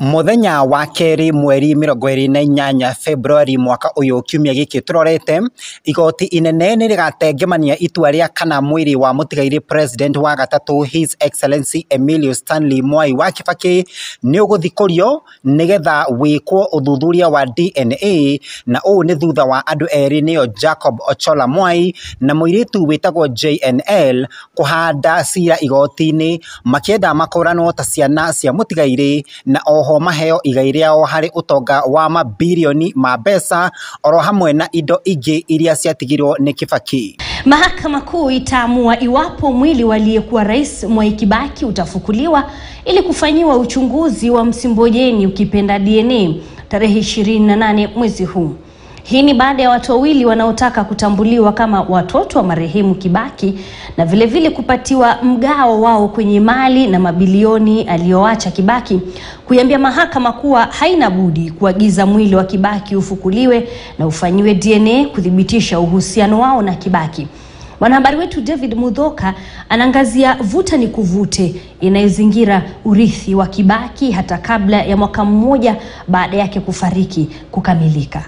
Muthenya wa keri mweri mĩrongo ĩrĩ na inyanya Februari mwaka ũyũ kiumia gĩkĩ tũrorete igoti inene nĩrĩgatengemania itua rĩa kana mwĩrĩ wa mũtigairĩ president wa gatatũ His Excellency Emilio Stanley Mwai wa Kibaki nĩ ũgũthikũrio nĩgetha wĩkwo ũthuthuria wa DNA na ũũ nĩ thutha wa andũ eri nĩo Jacob Ochola Mwai na mũirĩtu wĩtagwo JNL kũhanda cira igoti-inĩ makĩenda makũranwo ta ciana cia mũtigairĩ na oho maheo igai rĩao harĩ ũtonga wa mabilioni ma mbeca oro hamwe na indo ingĩ iria ciatigirwo nĩ Kibaki. Mahakama Kuu itaamua iwapo mwili wa rais Mwai Kibaki utafukuliwa ili kufanyiwa uchunguzi wa msimbojeni ukipenda DNA tarehe 28 mwezi huu. Hii ni baada ya watu wawili wanaotaka kutambuliwa kama watoto wa marehemu Kibaki na vilevile vile kupatiwa mgao wao kwenye mali na mabilioni aliyoacha Kibaki kuiambia mahakama kuwa haina budi kuagiza mwili wa Kibaki ufukuliwe na ufanyiwe DNA kuthibitisha uhusiano wao na Kibaki. Mwanahabari wetu David Mudhoka anaangazia vuta ni kuvute inayozingira urithi wa Kibaki hata kabla ya mwaka mmoja baada yake kufariki kukamilika.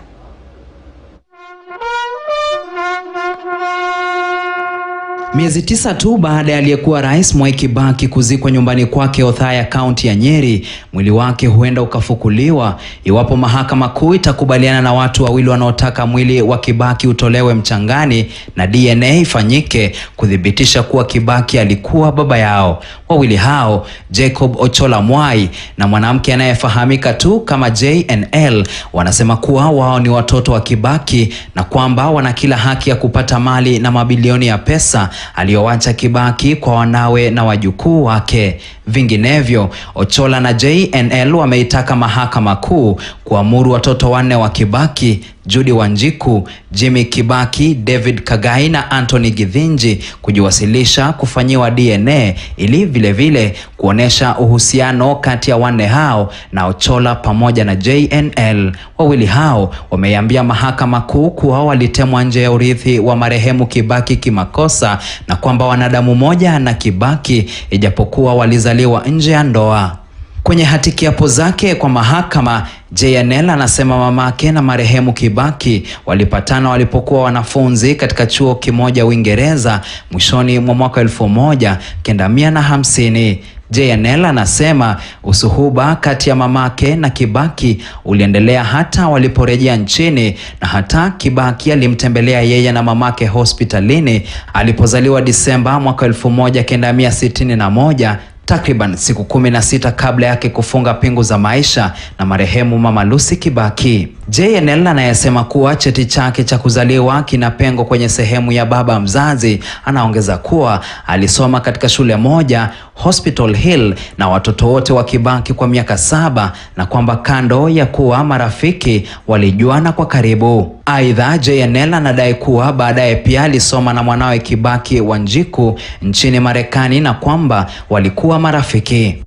Miezi tisa tu baada ya aliyekuwa rais Mwai Kibaki kuzikwa nyumbani kwake Othaya, kaunti ya Nyeri, mwili wake huenda ukafukuliwa iwapo mahakama kuu itakubaliana na watu wawili wanaotaka mwili wa Kibaki utolewe mchangani na DNA ifanyike kuthibitisha kuwa Kibaki alikuwa baba yao. Wawili hao Jacob Ochola Mwai na mwanamke anayefahamika tu kama JNL wanasema kuwa wao ni watoto wa Kibaki na kwamba wana kila haki ya kupata mali na mabilioni ya pesa aliyowacha Kibaki kwa wanawe na wajukuu wake. Vinginevyo, Ochola na JNL wameitaka mahakama kuu kuamuru watoto wanne wa Kibaki Judy Wanjiku, Jimmy Kibaki, David Kagai na Anthony Githinji kujiwasilisha kufanyiwa DNA ili vile vile kuonesha uhusiano kati ya wanne hao na Ochola pamoja na JNL. Wawili hao wameiambia mahakama kuu kuwa walitemwa nje ya urithi wa marehemu Kibaki kimakosa na kwamba wanadamu moja na Kibaki ijapokuwa kuzaliwa nje ya ndoa. Kwenye hati kiapo zake kwa mahakama, jnl anasema mamake na marehemu Kibaki walipatana walipokuwa wanafunzi katika chuo kimoja Uingereza mwishoni mwa mwaka elfu moja kenda mia na hamsini. JNL anasema usuhuba kati ya mamake na Kibaki uliendelea hata waliporejea nchini na hata Kibaki alimtembelea yeye na mamake hospitalini alipozaliwa Disemba mwaka 1961 takriban siku kumi na sita kabla yake kufunga pingu za maisha na marehemu Mama Lucy Kibaki. JNL anayesema kuwa cheti chake cha kuzaliwa kina pengo kwenye sehemu ya baba mzazi, anaongeza kuwa alisoma katika shule moja Hospital Hill na watoto wote wa Kibaki kwa miaka saba na kwamba kando ya kuwa marafiki walijuana kwa karibu. Aidha, JNL anadai kuwa baadaye pia alisoma na mwanawe Kibaki Wanjiku nchini Marekani na kwamba walikuwa marafiki.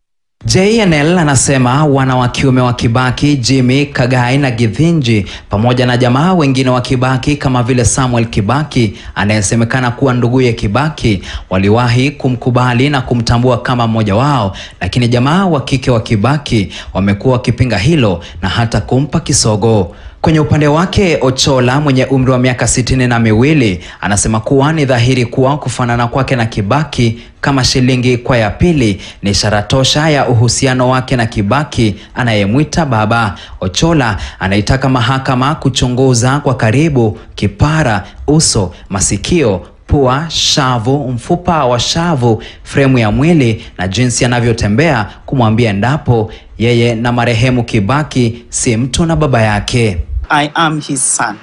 JNL anasema wana wa kiume wa Kibaki Jimmy Kagai na Githinji pamoja na jamaa wengine wa Kibaki kama vile Samuel Kibaki anayesemekana kuwa nduguye Kibaki waliwahi kumkubali na kumtambua kama mmoja wao, lakini jamaa wa kike wa Kibaki wamekuwa wakipinga hilo na hata kumpa kisogo. Kwenye upande wake Ochola mwenye umri wa miaka sitini na miwili anasema kuwa ni dhahiri kuwa kufanana kwake na Kibaki kama shilingi kwa ya pili ni ishara tosha ya uhusiano wake na Kibaki anayemwita baba. Ochola anaitaka mahakama kuchunguza kwa karibu kipara, uso, masikio pua, shavu, mfupa wa shavu, fremu ya mwili na jinsi anavyotembea kumwambia endapo yeye na marehemu Kibaki si mtu na baba yake. I am his son,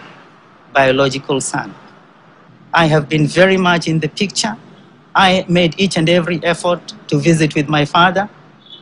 biological son. I have been very much in the picture. I made each and every effort to visit with my father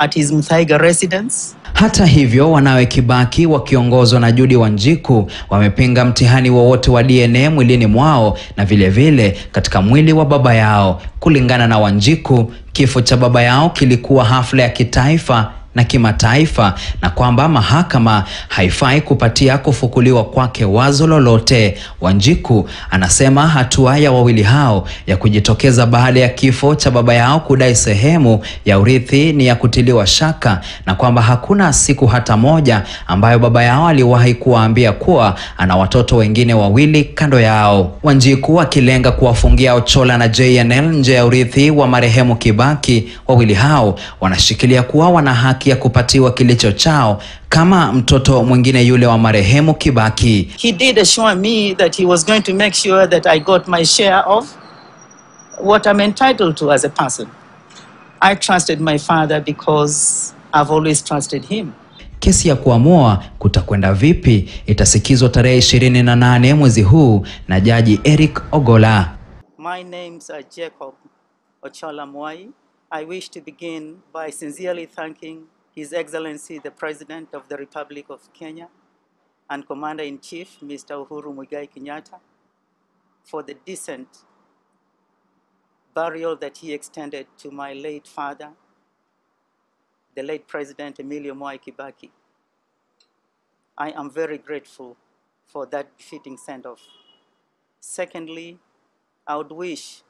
at his Muthaiga residence. Hata hivyo wanawe Kibaki wakiongozwa na Judy Wanjiku wamepinga mtihani wowote wa, wa DNA mwilini mwao na vilevile vile katika mwili wa baba yao. Kulingana na Wanjiku, kifo cha baba yao kilikuwa hafla ya kitaifa na kimataifa na kwamba mahakama haifai kupatia kufukuliwa kwake wazo lolote. Wanjiku anasema hatua ya wawili hao ya kujitokeza baada ya kifo cha baba yao kudai sehemu ya urithi ni ya kutiliwa shaka na kwamba hakuna siku hata moja ambayo baba yao aliwahi kuwaambia kuwa ana watoto wengine wawili kando yao. Wanjiku akilenga kuwafungia Ochola na JNL nje ya urithi wa marehemu Kibaki, wawili hao wanashikilia kuwa wana haki ya kupatiwa kilicho chao kama mtoto mwingine yule wa marehemu Kibaki. He did assure me that he was going to make sure that I got my share of what I'm entitled to as a person. I trusted my father because I've always trusted him. Kesi ya kuamua kutakwenda vipi itasikizwa tarehe 28 mwezi huu na Jaji Eric Ogola. My names are Jacob Ochola Mwai. I wish to begin by sincerely thanking His Excellency the President of the Republic of Kenya and Commander-in-Chief Mr. Uhuru Muigai Kenyatta for the decent burial that he extended to my late father, the late President Emilio Mwai Kibaki. I am very grateful for that befitting send-off. Secondly, I would wish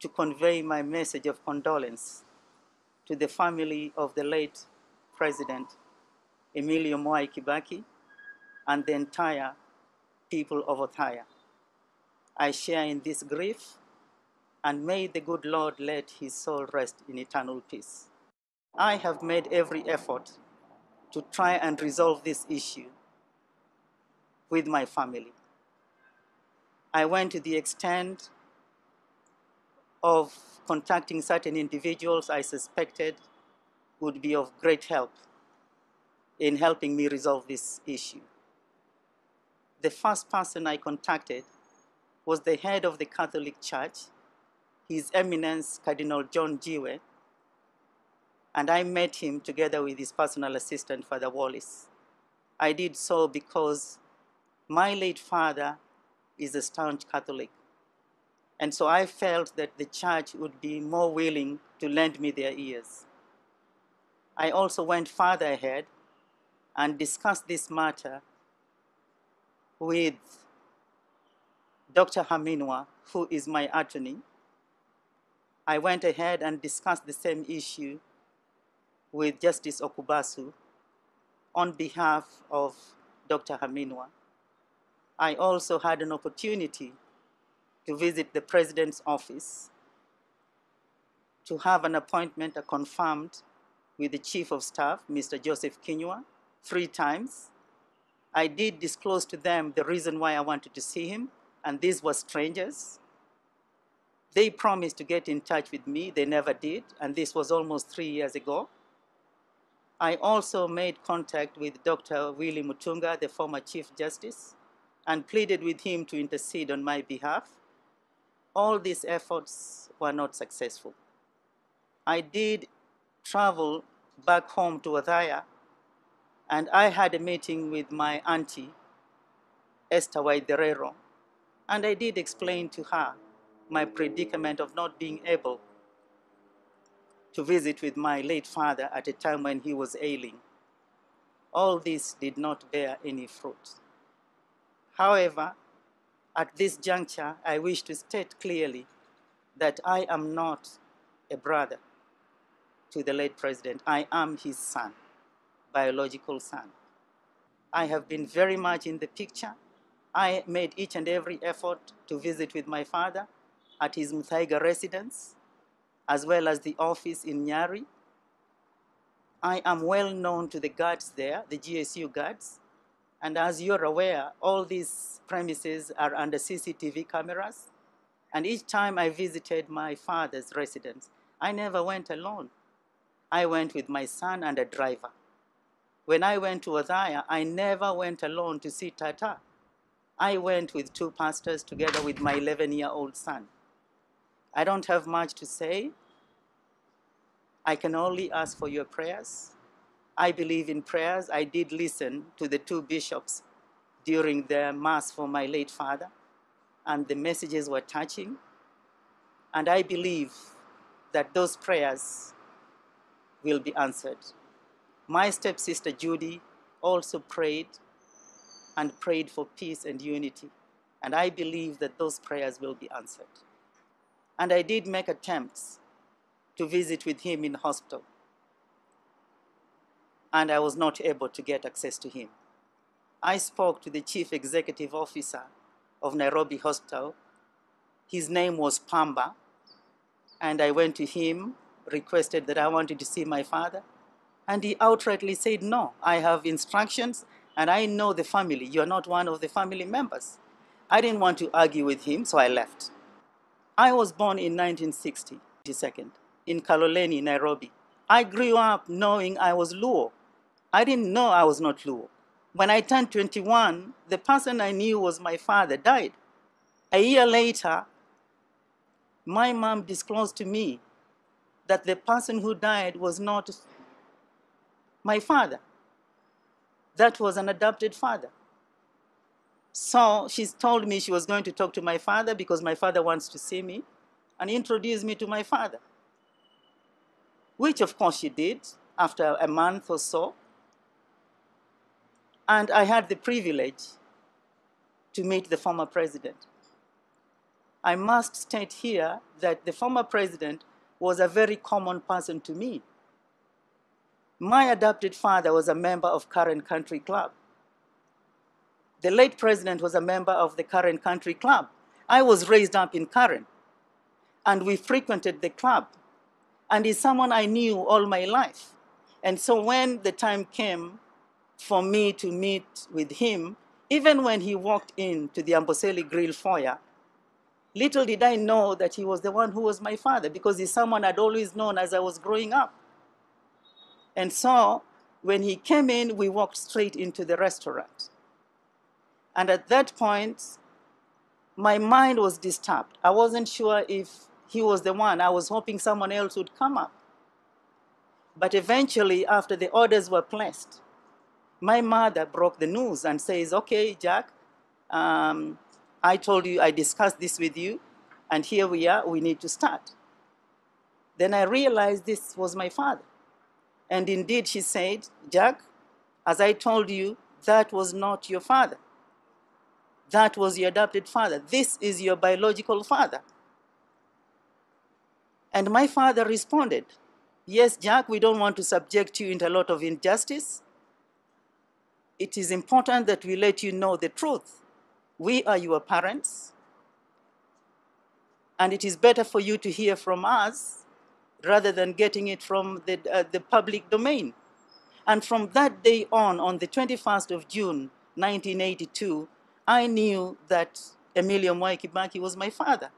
to convey my message of condolence to the family of the late President Emilio Mwai Kibaki and the entire people of Othaya. I share in this grief and may the good Lord let his soul rest in eternal peace. I have made every effort to try and resolve this issue with my family. I went to the extent of contacting certain individuals I suspected would be of great help in helping me resolve this issue. The first person I contacted was the head of the Catholic Church, His Eminence Cardinal John Njue, and I met him together with his personal assistant, Father Wallace. I did so because my late father is a staunch Catholic. And so I felt that the church would be more willing to lend me their ears. I also went farther ahead and discussed this matter with Dr. Khaminwa, who is my attorney. I went ahead and discussed the same issue with Justice Okubasu on behalf of Dr. Khaminwa. I also had an opportunity to visit the president's office to have an appointment confirmed with the chief of staff, Mr. Joseph Kinyua, three times. I did disclose to them the reason why I wanted to see him, and these were strangers. They promised to get in touch with me, they never did, and this was almost three years ago. I also made contact with Dr. Willie Mutunga, the former Chief Justice, and pleaded with him to intercede on my behalf. All these efforts were not successful. I did travel back home to Othaya, and I had a meeting with my auntie, Esther Waiderero, and I did explain to her my predicament of not being able to visit with my late father at a time when he was ailing. All this did not bear any fruit. However, at this juncture, I wish to state clearly that I am not a brother to the late president. I am his son, biological son. I have been very much in the picture. I made each and every effort to visit with my father at his Muthaiga residence, as well as the office in Nyari. I am well known to the guards there, the GSU guards, and as you're aware, all these premises are under CCTV cameras. And each time I visited my father's residence, I never went alone. I went with my son and a driver. When I went to Othaya, I never went alone to see Tata. I went with two pastors together with my 11 year old son. I don't have much to say. I can only ask for your prayers. I believe in prayers. I did listen to the two bishops during the Mass for my late father, and the messages were touching. And I believe that those prayers will be answered. My stepsister Judy also prayed and prayed for peace and unity. And I believe that those prayers will be answered. And I did make attempts to visit with him in hospital. And I was not able to get access to him. I spoke to the chief executive officer of Nairobi Hospital. His name was Pamba. And I went to him, requested that I wanted to see my father. And he outrightly said, No, I have instructions and I know the family. You're not one of the family members. I didn't want to argue with him, so I left. I was born in 1960, in Kaloleni, Nairobi. I grew up knowing I was Luo. I didn't know I was not Luo. When I turned 21, the person I knew was my father died. A year later, my mom disclosed to me that the person who died was not my father. That was an adopted father. So she's told me she was going to talk to my father because my father wants to see me and introduce me to my father. Which, of course, she did after a month or so. And I had the privilege to meet the former president. I must state here that the former president was a very common person to me. My adopted father was a member of Karen Country Club. The late president was a member of the Karen Country Club. I was raised up in Karen, and we frequented the club. And he's someone I knew all my life. And so when the time came for me to meet with him, even when he walked into the Amboseli Grill foyer, little did I know that he was the one who was my father because he's someone I'd always known as I was growing up. And so when he came in, we walked straight into the restaurant. And at that point, my mind was disturbed. I wasn't sure if he was the one. I was hoping someone else would come up. But eventually, after the orders were placed, my mother broke the news and says, Okay, Jack, um, I told you, I discussed this with you, and here we are, we need to start. Then I realized this was my father. And indeed, she said, Jack, as I told you, that was not your father. That was your adopted father. This is your biological father. And my father responded, Yes, Jack, we don't want to subject you into a lot of injustice. It is important that we let you know the truth. We are your parents, and it is better for you to hear from us rather than getting it from the, uh, the public domain. And from that day on, on the 21st of June, 1982, I knew that Emilio Mwai Kibaki was my father.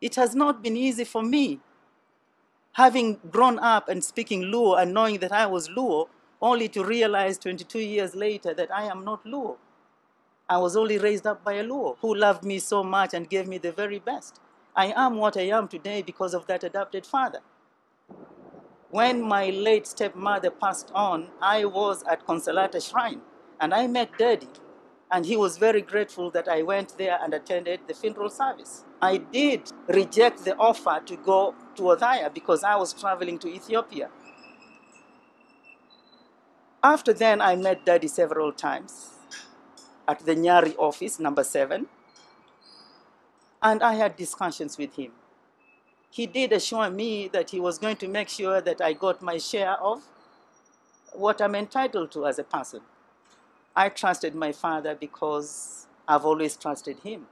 It has not been easy for me, having grown up and speaking Luo and knowing that I was Luo, only to realize 22 years later that I am not Luo. I was only raised up by a Luo who loved me so much and gave me the very best. I am what I am today because of that adopted father. When my late stepmother passed on, I was at Consolata Shrine and I met Daddy. And he was very grateful that I went there and attended the funeral service. I did reject the offer to go to Othaya because I was traveling to Ethiopia. After then, I met Daddy several times at the Nyari office, number seven, and I had discussions with him. He did assure me that he was going to make sure that I got my share of what I'm entitled to as a person. I trusted my father because I've always trusted him.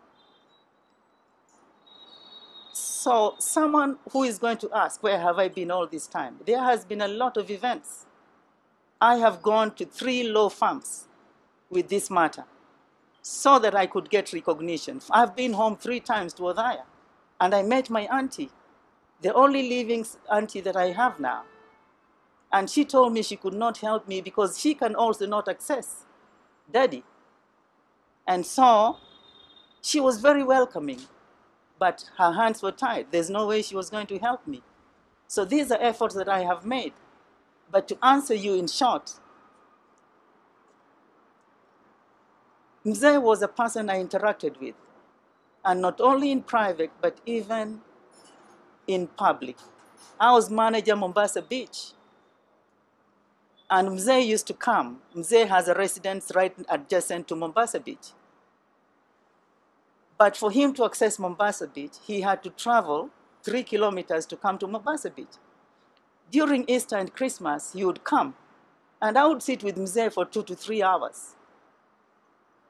So, someone who is going to ask, Where have I been all this time? There has been a lot of events. I have gone to three law firms with this matter so that I could get recognition. I've been home three times to Othaya, and I met my auntie, the only living auntie that I have now. And she told me she could not help me because she can also not access daddy. And so she was very welcoming, but her hands were tied. There's no way she was going to help me. So these are efforts that I have made. But to answer you in short, Mzee was a person I interacted with, and not only in private, but even in public. I was manager Mombasa Beach. And Mzee used to come. Mzee has a residence right adjacent to Mombasa Beach. But for him to access Mombasa Beach, he had to travel three kilometers to come to Mombasa Beach. During Easter and Christmas, he would come, and I would sit with Mzee for two to three hours.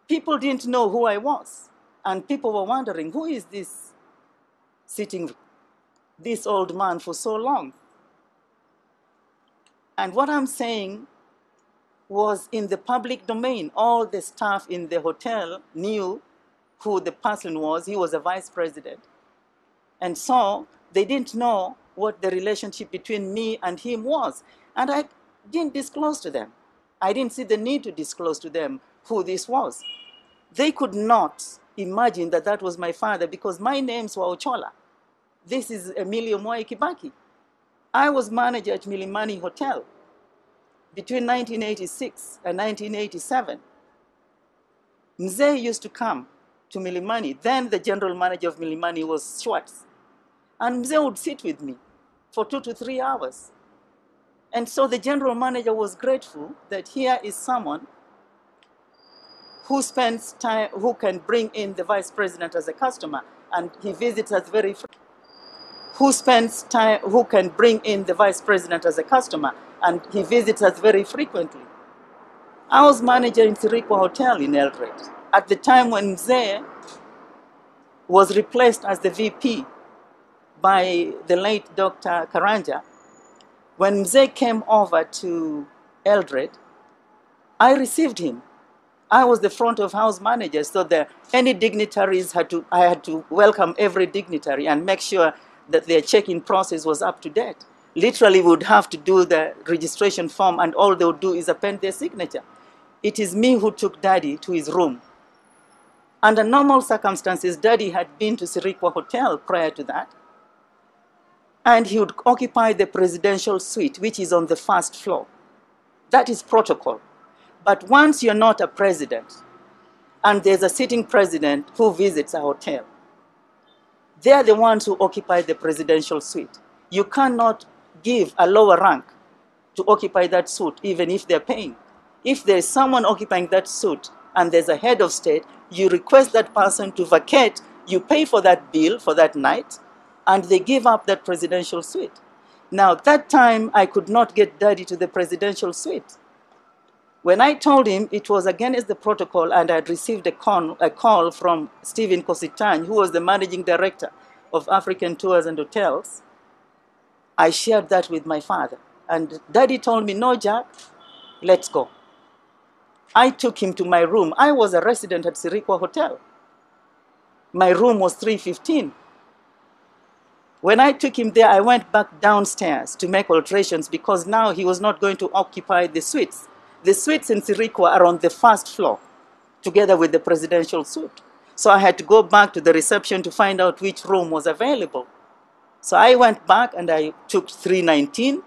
People didn't know who I was, and people were wondering, who is this sitting, this old man for so long? And what I'm saying was in the public domain. All the staff in the hotel knew who the person was. He was a vice president. And so they didn't know what the relationship between me and him was. And I didn't disclose to them. I didn't see the need to disclose to them who this was. They could not imagine that that was my father because my name's were Ochola. This is Emilio Mwai Kibaki. I was manager at Milimani Hotel between 1986 and 1987. Mzee used to come to Milimani. Then the general manager of Milimani was Schwartz. And Mzee would sit with me for two to three hours. And so the general manager was grateful that here is someone who spends time, who can bring in the vice president as a customer, and he visits us very frequently who spends time, who can bring in the vice president as a customer, and he visits us very frequently. I was manager in Sirikwa Hotel in Eldoret at the time when Mzee was replaced as the VP by the late Dr. Karanja. When Mzee came over to Eldoret, I received him. I was the front of house manager, so that any dignitaries had to, I had to welcome every dignitary and make sure that their check-in process was up to date. Literally would have to do the registration form and all they would do is append their signature. It is me who took daddy to his room. Under normal circumstances, daddy had been to Sirikwa Hotel prior to that. And he would occupy the presidential suite, which is on the first floor. That is protocol. But once you're not a president, and there's a sitting president who visits a hotel, they are the ones who occupy the presidential suite. You cannot give a lower rank to occupy that suite, even if they're paying. If there's someone occupying that suite and there's a head of state, you request that person to vacate, you pay for that bill for that night, and they gave up that presidential suite. Now, that time I could not get daddy to the presidential suite. When I told him it was against the protocol and I had received a, con, a call from Stephen Kositany, who was the managing director of African Tours and Hotels, I shared that with my father. And daddy told me, no, Jack, let's go. I took him to my room. I was a resident at Sirikwa Hotel. My room was 315. When I took him there, I went back downstairs to make alterations because now he was not going to occupy the suites. The suites in Sirikwa are on the first floor, together with the presidential suite. So I had to go back to the reception to find out which room was available. So I went back and I took 319.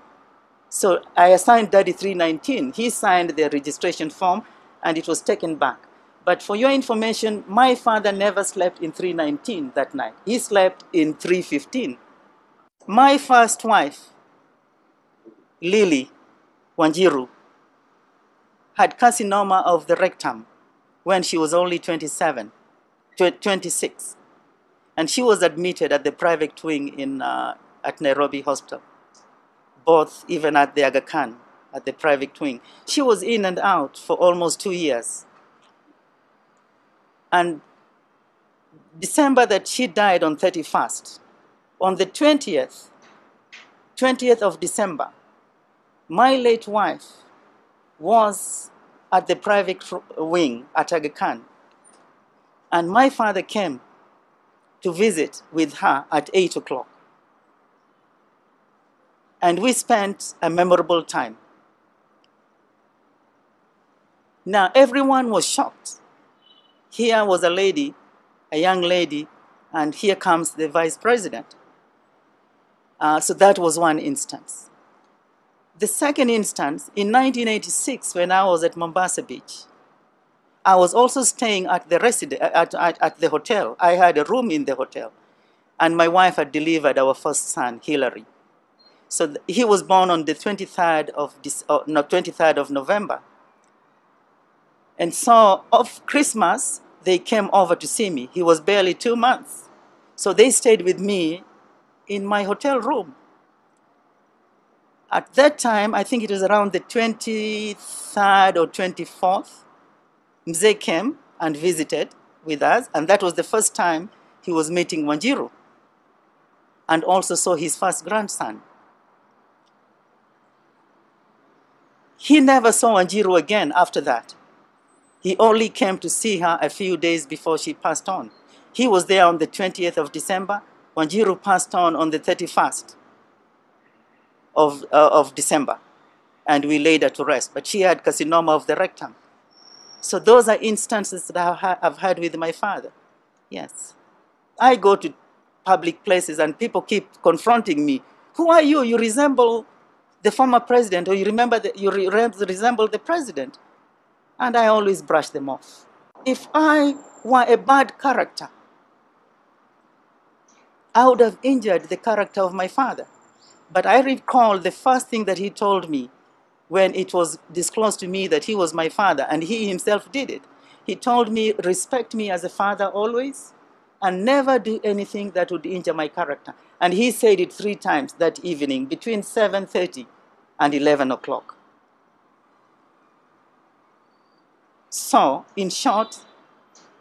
So I assigned Daddy 319. He signed the registration form and it was taken back. But for your information, my father never slept in 319 that night. He slept in 315. My first wife, Lily Wanjiru, had carcinoma of the rectum when she was only 27, 26. And she was admitted at the private wing in, uh, at Nairobi Hospital, both even at the Aga Khan, at the private wing. She was in and out for almost two years. And December that she died on 31st, on the 20th, 20th of December, my late wife was at the private wing at Aga Khan. And my father came to visit with her at 8 o'clock. And we spent a memorable time. Now, everyone was shocked. Here was a lady, a young lady, and here comes the vice president. Uh, so that was one instance. The second instance, in 1986, when I was at Mombasa Beach, I was also staying at the, resident, at, at, at the hotel. I had a room in the hotel, and my wife had delivered our first son, Hillary. So he was born on the 23rd of this, uh, no, 23rd of November. And so of Christmas, they came over to see me. He was barely two months. So they stayed with me in my hotel room. At that time, I think it was around the 23rd or 24th, Mzee came and visited with us, and that was the first time he was meeting Wanjiru and also saw his first grandson. He never saw Wanjiru again after that. He only came to see her a few days before she passed on. He was there on the 20th of December. Wanjiru passed on on the 31st of, uh, of December, and we laid her to rest. But she had carcinoma of the rectum. So those are instances that I've had with my father. Yes. I go to public places and people keep confronting me. Who are you? You resemble the former president, or you remember the, you re- resemble the president. And I always brush them off. If I were a bad character, I would have injured the character of my father. But I recall the first thing that he told me when it was disclosed to me that he was my father, and he himself did it. He told me, respect me as a father always, and never do anything that would injure my character. And he said it three times that evening, between 7.30 and 11 o'clock. So, in short,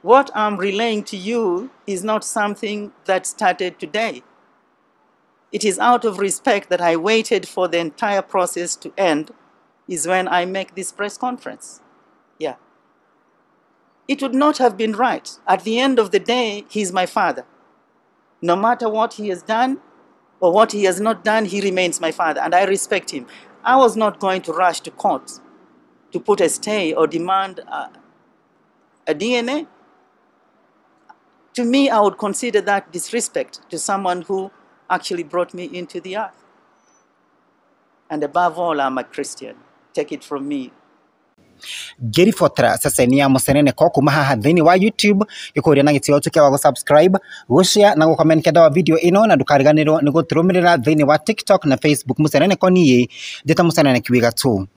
what I'm relaying to you is not something that started today. It is out of respect that I waited for the entire process to end, is when I make this press conference. Yeah. It would not have been right. At the end of the day, he's my father. No matter what he has done or what he has not done, he remains my father, and I respect him. I was not going to rush to court to put a stay or demand uh, a, a DNA. to me, I would consider that disrespect to someone who actually brought me into the earth. And above all, I'm a Christian. Take it from me. ngä ribotera ceceni ya må cenene ko kuma haha thä wa youtube gä kå ria na gä tigwo wa gå subscribe gå na gå comment kenda wa video ino na ndå kariganä rwo nä wa tiktok na facebook må cenene ko niä ndä kiwiga tu